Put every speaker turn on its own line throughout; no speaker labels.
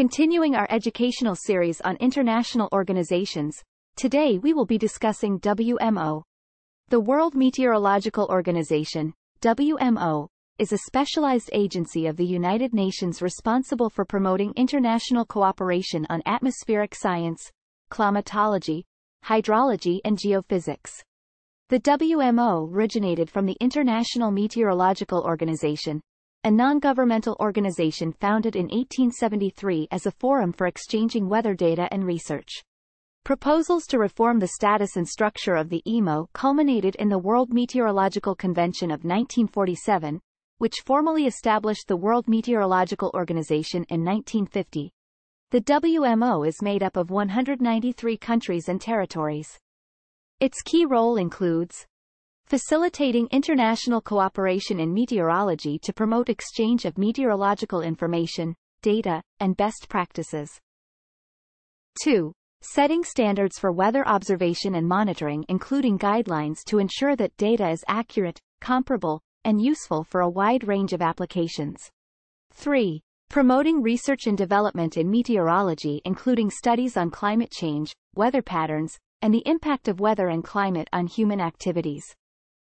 Continuing our educational series on international organizations, today we will be discussing WMO. The World Meteorological Organization, WMO, is a specialized agency of the United Nations responsible for promoting international cooperation on atmospheric science, climatology, hydrology and geophysics. The WMO originated from the International Meteorological Organization, a non-governmental organization founded in 1873 as a forum for exchanging weather data and research. Proposals to reform the status and structure of the IMO culminated in the World Meteorological Convention of 1947, which formally established the World Meteorological Organization in 1950. The WMO is made up of 193 countries and territories. Its key role includes facilitating international cooperation in meteorology to promote exchange of meteorological information, data, and best practices. 2. Setting standards for weather observation and monitoring including guidelines to ensure that data is accurate, comparable, and useful for a wide range of applications. 3. Promoting research and development in meteorology including studies on climate change, weather patterns, and the impact of weather and climate on human activities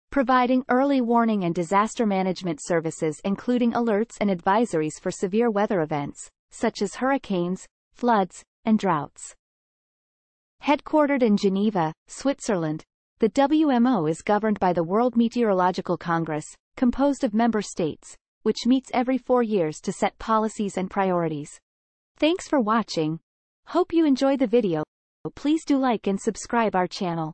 providing early warning and disaster management services including alerts and advisories for severe weather events, such as hurricanes, floods, and droughts. Headquartered in Geneva, Switzerland, the WMO is governed by the World Meteorological Congress, composed of member states, which meets every four years to set policies and priorities. Thanks for watching. Hope you enjoy the video. Please do like and subscribe our channel.